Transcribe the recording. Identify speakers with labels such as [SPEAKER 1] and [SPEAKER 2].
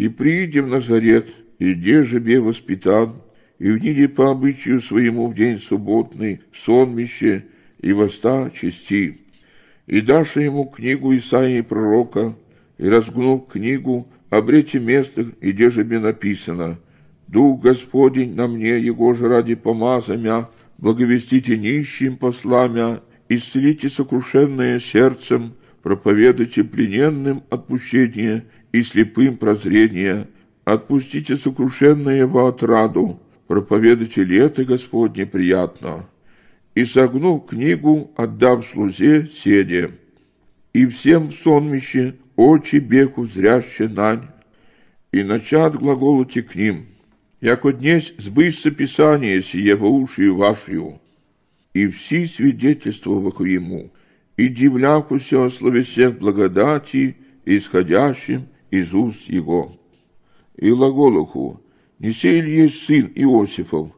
[SPEAKER 1] И приидем в Назарет, и где же бе воспитан, и в ниде по обычаю своему в день субботный, в сонмище, и воста чести. И даша ему книгу Исаии пророка, и разгнув книгу, обрете место, и где же бе написано, «Дух Господень на мне, его же ради помазамя, благовестите нищим посламя, исцелите сокрушенное сердцем, проповедуйте плененным отпущение и слепым прозрение, отпустите сокрушенное во отраду, проповедуйте лето Господне приятно. И согнув книгу, отдав слузе седе, и всем в сонмище очи беху зряще нань, и начат глаголоти к ним, яко днесь сбысся Писание сие во уши вашью, и все свидетельствовах ему, и дивляхуся о слове всех благодати, исходящим из уст его. И глаголуху, не сей ли есть сын Иосифов,